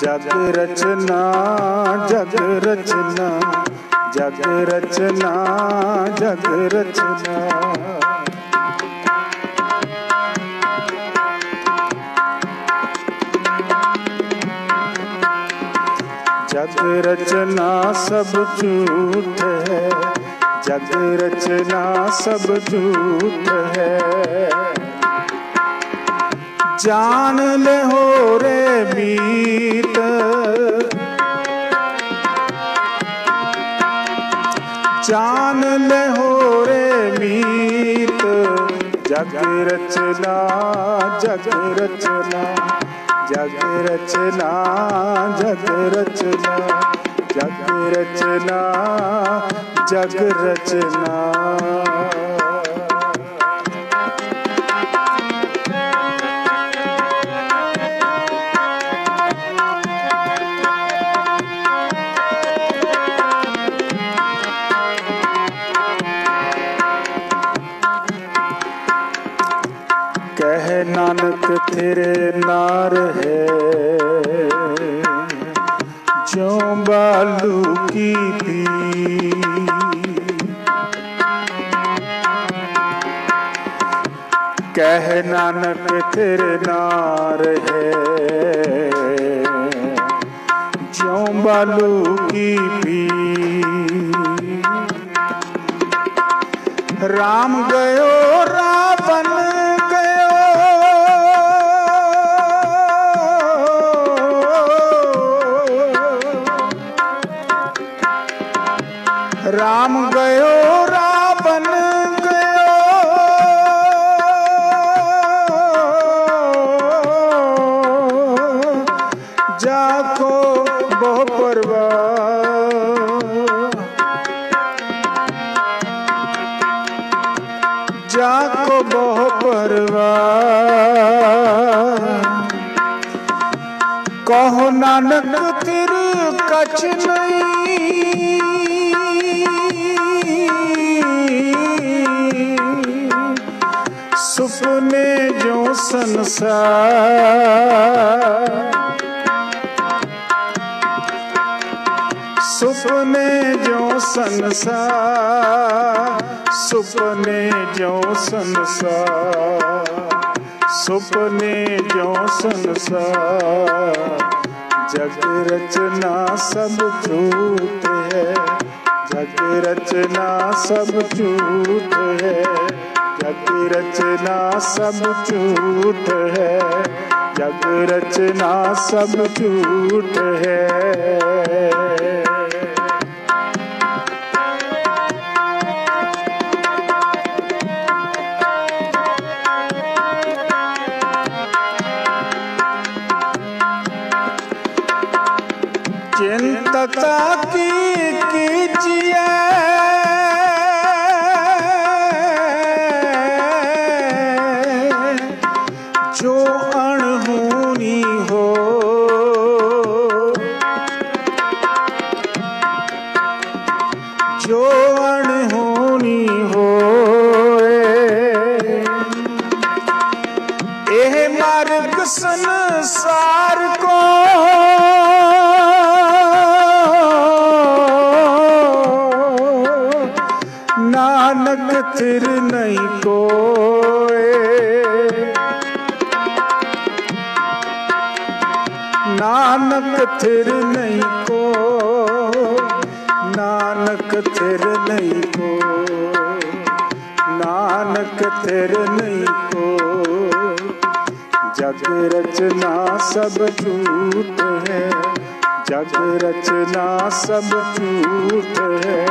ਜਗ ਰਚਨਾ ਜਗ ਰਚਨਾ ਜਗ ਰਚਨਾ ਜਗ ਰਚਨਾ। ਜਗ ਰਚਨਾ ਸਭ ਝੂਠ ਹੈ ਜਗ ਰਚਨਾ ਸਭ ਝੂਠ ਹੈ। ਜਾਣ ਲੈ ਹੋ ਰੇ ਮੀਤ। ਜਾਣ ਲੈ ਹੋ ਰੇ ਮੀਤ। ਜਗ ਰਚਨਾ ਜਗ ਰਚਨਾ ਜਗ ਰਚਨਾ ਜਗ ਰਚਨਾ। ਜਗ ਰਚਨਾ ਜਗ ਰਚਨਾ। ਕਹਿ ਨਾਨਕ ਤੇਰੇ ਨਾਰ ਹੈ। ਜਿਉ ਬਾਲੂ ਕੀ ਪੀ ਕਹਿ ਨਾਨਕ ਤੇਰੇ ਨਾਰ ਹੈ। ਜਿਉ ਬਾਲੂ ਕੀ ਪੀ? ਰਾਮ ਗਇਓ ਰਾਵਣ ਰਾਮ ਗਇਓ, ਰਾਵਣ ਗਇਓ। ਜਾਖੋ ਬਹੁ ਪਰਵਾਹ। ਜਾਕੋ ਬਹੁ ਪਰਵਾਹ। ਕਹੋ ਨਾਨਕ ਤਿਰ ਕਛ ਨਹੀਂ। ਸੰਸਾਰ ਸੁਪਨੇ ਜੋ ਸੰਸਾਰ ਸੁਪਨੇ ਜੋ ਸੰਸਾਰ ਸੁਪਨੇ ਜੋ ਸੰਸਾਰ ਜਗ ਰਚਨਾ ਸਭ ਝੂਠ ਹੈ, ਜਗ ਰਚਨਾ ਸਭ ਝੂਠ ਹੈ। ਜਗ ਰਚਨਾ ਸਭ ਝੂਠ ਹੈ। ਜਗ ਰਚਨਾ ਸਭ ਝੂਠ ਹੈ। ਜੋ ਅਣ ਹੋਣੀ ਹੋਏ। ਇਹ ਮਾਰਗ ਸੰਸਾਰ ਕੋ। ਨਾਨਕ ਥਿਰ ਨਹੀਂ ਕੋਏ। ਨਾਨਕ ਥਿਰ ਨਹੀਂ ਕੋ। ਨਾਨਕ ਥਿਰ ਨਹੀਂ ਕੋ। ਨਾਨਕ ਥਿਰ ਨਹੀਂ ਕੋ। ਜਗ ਰਚਨਾ ਸਭ ਝੂਠ ਹੈ। ਜਗ ਰਚਨਾ ਸਭ ਝੂਠ ਹੈ।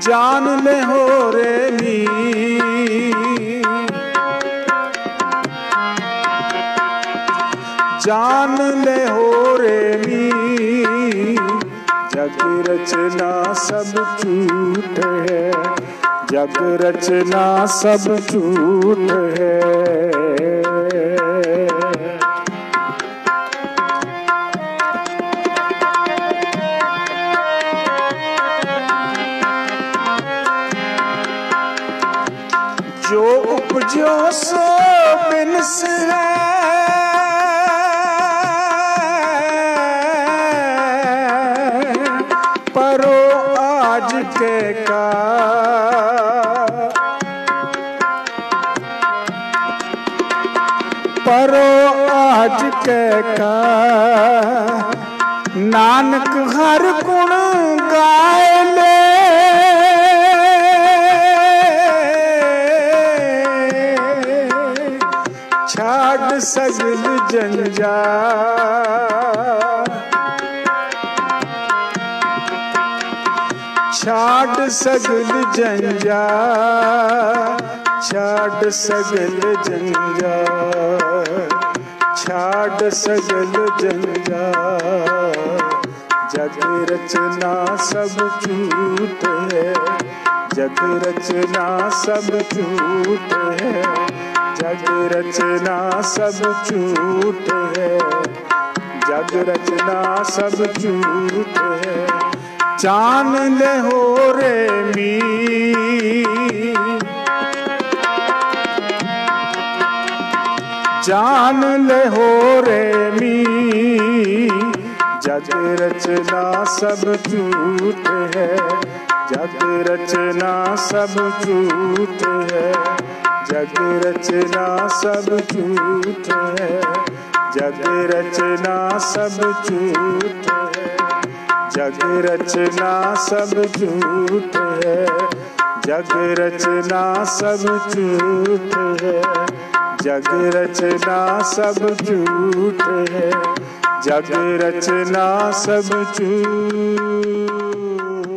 ਜਾਨ ਲੈ ਹੋ ਰੇ ਨੀ। ਜਾਨ ਲੈ ਹੋ ਰੇ ਨੀ। ਜਗ ਰਚਨਾ ਸਭ ਝੂਠ ਹੈ ਜਗ ਰਚਨਾ ਸਭ ਝੂਠ ਹੈ ਜੋ ਉਪਜੋ ਸੋ ਬਿਨਸ ਹੈ ਪਰੋ ਆਜ ਕੇ ਕਾ। ਨਾਨਕ ਹਰ ਗੁਣ ਗਾਏ ਲੈ ਛਾੜ ਸਗਲ ਜੰਜਾ। ਛਾੜ ਸਗਲ ਜੰਜਾ। ਛਾੜ ਸਗਲ ਜੰਜਾ ਛਾੜ ਸਗਲ ਜੰਜਾ ਜਗ ਰਚਨਾ ਸਭ ਝੂਠ ਹੈ, ਜਗ ਰਚਨਾ ਸਭ ਝੂਠ ਹੈ, ਜਗ ਰਚਨਾ ਸਭ ਝੂਠ ਹੈ। ਜਗ ਰਚਨਾ ਸਭ ਝੂਠ ਹੈ। ਚਾਨ ਲੈ ਹੋ ਰੇ ਮੀ ਜਾਨ ਲੈ ਹੋ ਰੇ ਮੀ। ਜਗ ਰਚਨਾ ਸਭ ਝੂਠ ਹੈ। ਜਗ ਰਚਨਾ ਸਭ ਝੂਠ ਹੈ। ਜਗ ਰਚਨਾ ਸਭ ਝੂਠ ਹੈ। ਜਗ ਰਚਨਾ ਸਭ ਝੂਠ ਹੈ। ਜਗ ਰਚਨਾ ਸਭ ਝੂਠ ਹੈ। ਜਗ ਰਚਨਾ ਸਭ ਝੂਠ ਹੈ। ਜਗ ਰਚਨਾ ਸਭ ਝੂਠ ਹੈ। ਜਗ ਰਚਨਾ ਸਭ ਝੂਠ